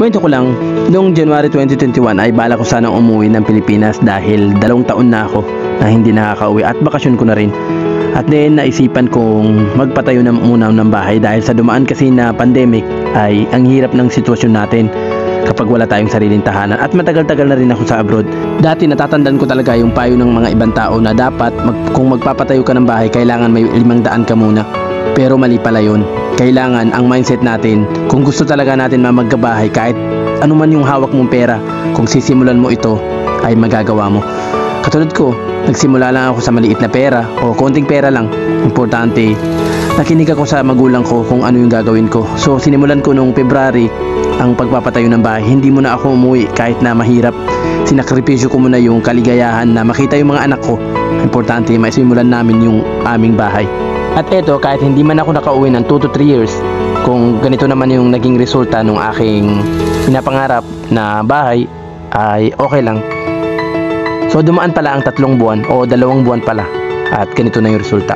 Kwento ko lang, noong January 2021 ay bala ko sanang umuwi ng Pilipinas dahil dalawang taon na ako na hindi nakakauwi at bakasyon ko na rin. At then naisipan kong magpatayo na muna ng bahay dahil sa dumaan kasi na pandemic ay ang hirap ng sitwasyon natin kapag wala tayong sariling tahanan at matagal-tagal na rin ako sa abroad. Dati natatandaan ko talaga yung payo ng mga ibang tao na dapat mag, kung magpapatayo ka ng bahay kailangan may limang daan ka muna. Pero mali pala yun. Kailangan ang mindset natin kung gusto talaga natin mamagkabahay kahit ano man yung hawak mong pera kung sisimulan mo ito ay magagawa mo. Katulad ko, nagsimula lang ako sa maliit na pera o konting pera lang. Importante, nakinig ako sa magulang ko kung ano yung gagawin ko. So sinimulan ko nung February ang pagpapatayo ng bahay. Hindi muna ako umuwi kahit na mahirap. Sinakripisyo ko muna yung kaligayahan na makita yung mga anak ko. Importante, maisimulan namin yung aming bahay. At eto, kahit hindi man ako nakauwi ng 2 to 3 years, kung ganito naman yung naging resulta ng aking pinapangarap na bahay, ay okay lang. So dumaan pala ang tatlong buwan o dalawang buwan pala at ganito na yung resulta.